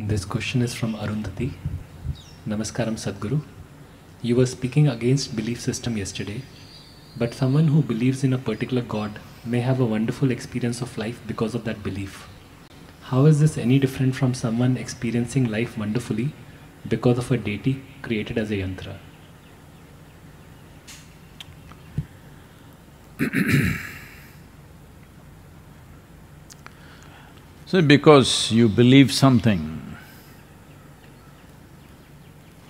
This question is from Arundhati. Namaskaram Sadhguru. You were speaking against belief system yesterday, but someone who believes in a particular God may have a wonderful experience of life because of that belief. How is this any different from someone experiencing life wonderfully because of a deity created as a yantra? So because you believe something,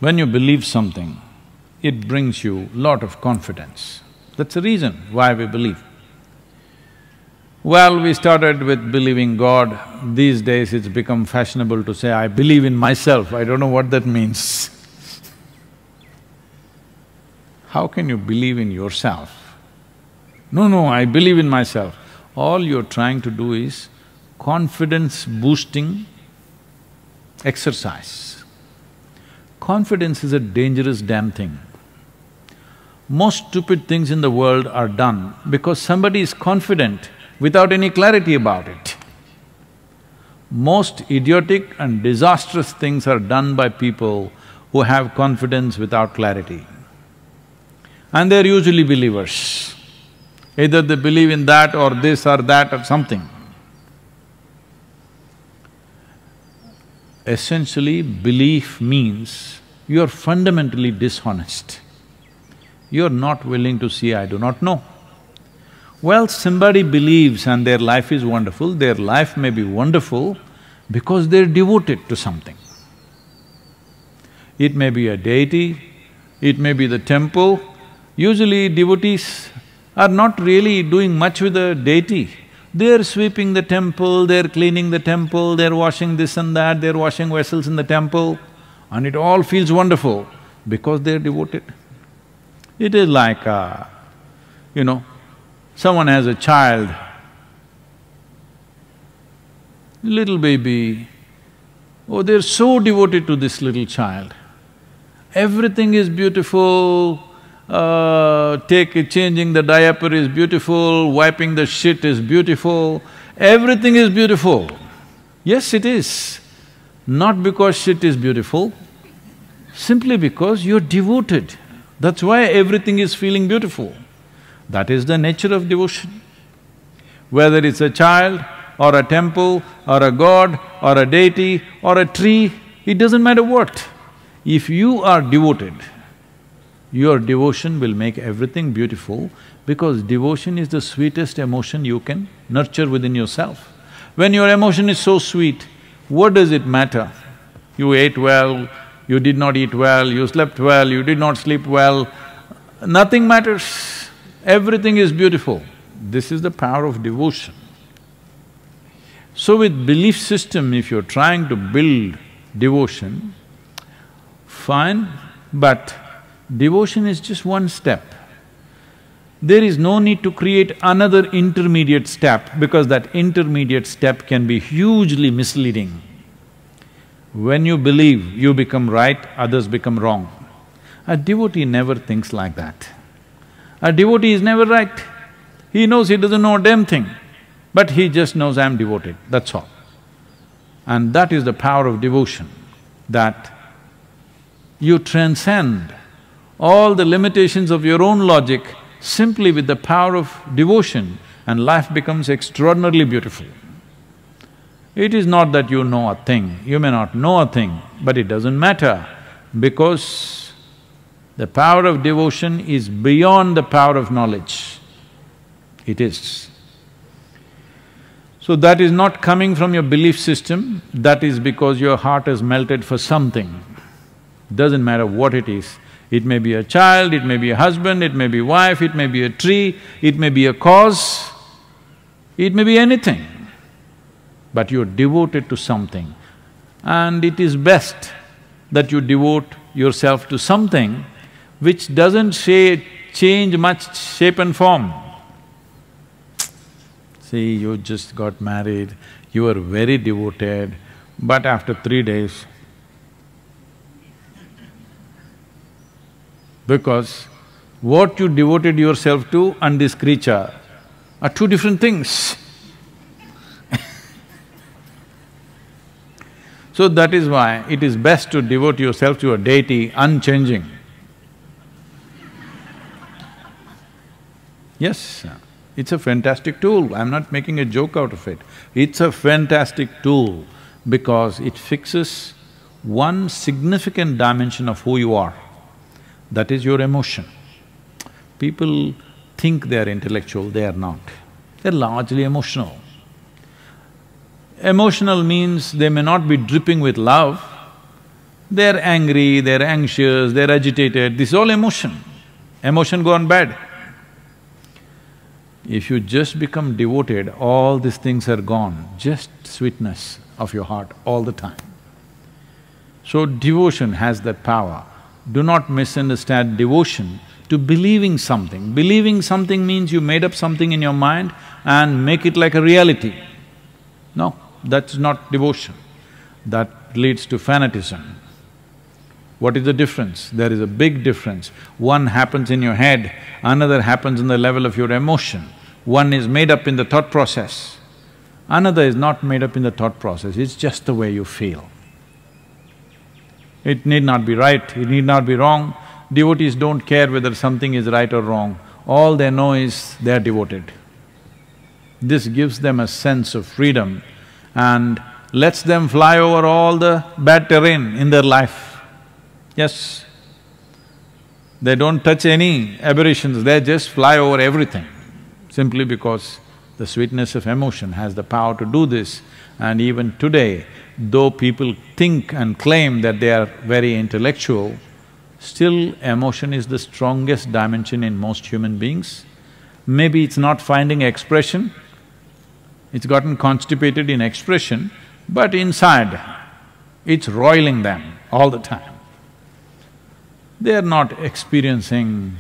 when you believe something, it brings you lot of confidence. That's the reason why we believe. Well, we started with believing God. These days it's become fashionable to say, I believe in myself. I don't know what that means. How can you believe in yourself? No, no, I believe in myself. All you're trying to do is confidence boosting exercise. Confidence is a dangerous damn thing. Most stupid things in the world are done because somebody is confident without any clarity about it. Most idiotic and disastrous things are done by people who have confidence without clarity. And they're usually believers. Either they believe in that or this or that or something. Essentially, belief means you're fundamentally dishonest. You're not willing to see, I do not know. Well, somebody believes and their life is wonderful, their life may be wonderful because they're devoted to something. It may be a deity, it may be the temple. Usually devotees are not really doing much with the deity. They're sweeping the temple, they're cleaning the temple, they're washing this and that, they're washing vessels in the temple, and it all feels wonderful because they're devoted. It is like, uh, you know, someone has a child, little baby, oh, they're so devoted to this little child. Everything is beautiful, uh, take… changing the diaper is beautiful, wiping the shit is beautiful, everything is beautiful. Yes, it is. Not because shit is beautiful, simply because you're devoted. That's why everything is feeling beautiful. That is the nature of devotion. Whether it's a child or a temple or a god or a deity or a tree, it doesn't matter what. If you are devoted, your devotion will make everything beautiful because devotion is the sweetest emotion you can nurture within yourself. When your emotion is so sweet, what does it matter? You ate well, you did not eat well, you slept well, you did not sleep well, nothing matters. Everything is beautiful. This is the power of devotion. So with belief system, if you're trying to build devotion, fine, but Devotion is just one step. There is no need to create another intermediate step because that intermediate step can be hugely misleading. When you believe you become right, others become wrong. A devotee never thinks like that. A devotee is never right. He knows he doesn't know a damn thing, but he just knows I'm devoted, that's all. And that is the power of devotion, that you transcend all the limitations of your own logic simply with the power of devotion and life becomes extraordinarily beautiful. It is not that you know a thing, you may not know a thing, but it doesn't matter because the power of devotion is beyond the power of knowledge. It is. So that is not coming from your belief system, that is because your heart has melted for something. Doesn't matter what it is, it may be a child, it may be a husband, it may be wife, it may be a tree, it may be a cause, it may be anything. But you're devoted to something and it is best that you devote yourself to something which doesn't say change much shape and form. See, you just got married, you were very devoted, but after three days, because what you devoted yourself to and this creature are two different things. So that is why it is best to devote yourself to a deity unchanging. Yes, it's a fantastic tool, I'm not making a joke out of it. It's a fantastic tool because it fixes one significant dimension of who you are, that is your emotion. People think they are intellectual, they are not. They're largely emotional. Emotional means they may not be dripping with love, they're angry, they're anxious, they're agitated, this is all emotion. Emotion gone bad. If you just become devoted, all these things are gone, just sweetness of your heart all the time. So devotion has that power. Do not misunderstand devotion to believing something. Believing something means you made up something in your mind and make it like a reality. No, that's not devotion. That leads to fanatism. What is the difference? There is a big difference. One happens in your head, another happens in the level of your emotion. One is made up in the thought process, another is not made up in the thought process, it's just the way you feel. It need not be right, it need not be wrong. Devotees don't care whether something is right or wrong, all they know is they are devoted. This gives them a sense of freedom and lets them fly over all the bad terrain in their life. Yes, they don't touch any aberrations, they just fly over everything, simply because the sweetness of emotion has the power to do this. And even today, though people think and claim that they are very intellectual, still emotion is the strongest dimension in most human beings. Maybe it's not finding expression, it's gotten constipated in expression, but inside, it's roiling them all the time. They are not experiencing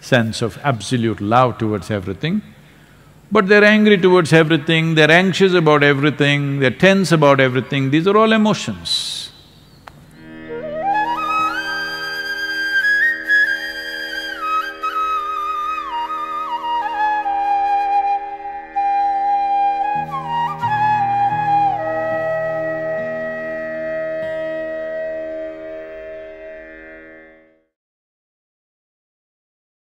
sense of absolute love towards everything, but they're angry towards everything, they're anxious about everything, they're tense about everything, these are all emotions.